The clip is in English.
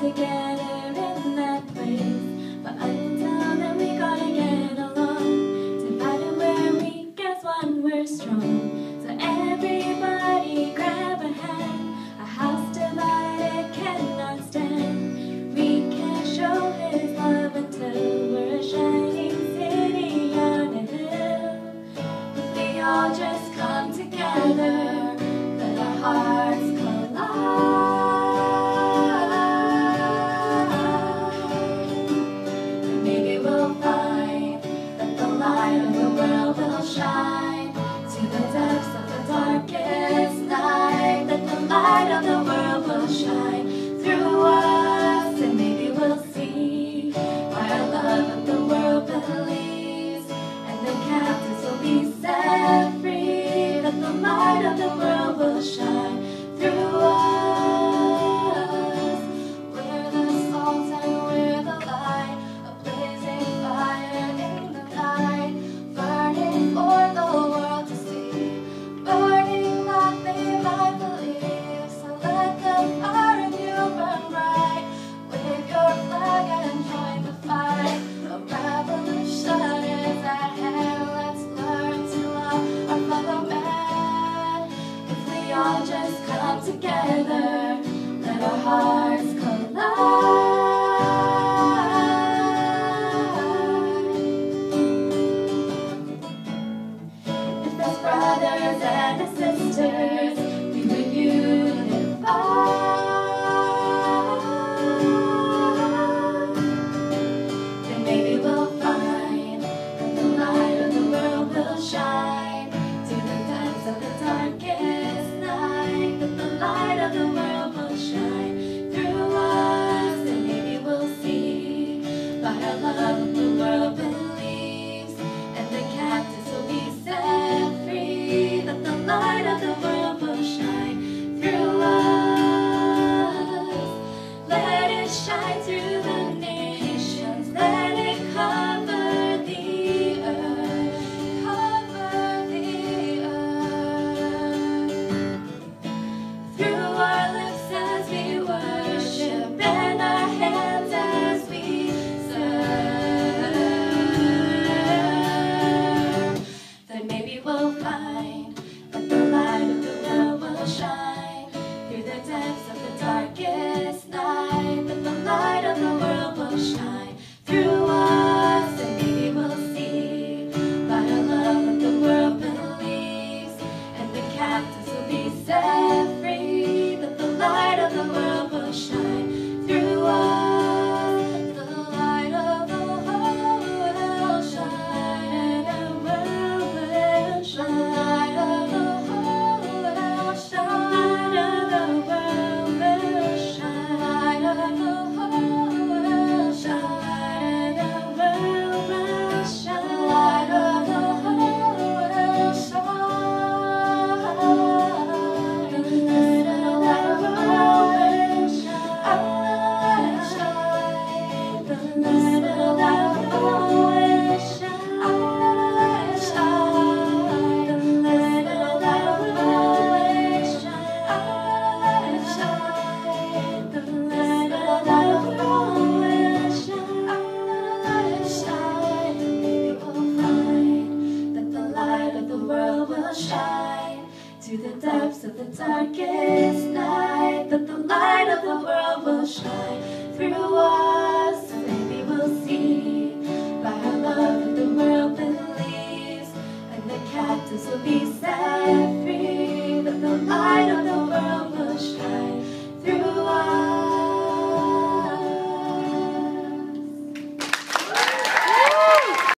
together in that place. But until then, we gotta get along. Divided, matter where we guess one, we're strong. So everybody grab a hand. A house divided cannot stand. We can show His love until we're a shining city on a hill. But we all just come together. Let our hearts light of the world will shine. and heart. you. to the depths of the darkest night, that the light of the world will shine through us.